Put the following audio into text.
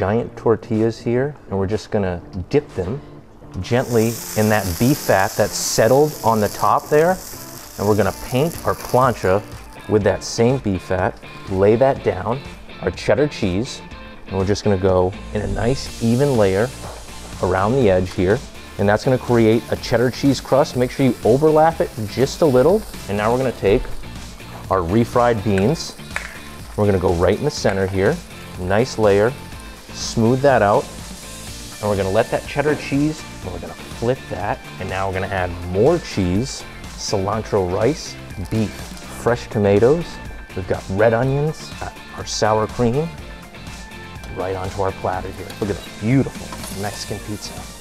giant tortillas here, and we're just gonna dip them gently in that beef fat that's settled on the top there. And we're gonna paint our plancha with that same beef fat, lay that down, our cheddar cheese, and we're just gonna go in a nice even layer around the edge here. And that's gonna create a cheddar cheese crust. Make sure you overlap it just a little. And now we're gonna take our refried beans. We're gonna go right in the center here. Nice layer, smooth that out. And we're gonna let that cheddar cheese, and we're gonna flip that. And now we're gonna add more cheese, cilantro rice, beef, fresh tomatoes. We've got red onions, uh, our sour cream, right onto our platter here. Look at that beautiful Mexican pizza.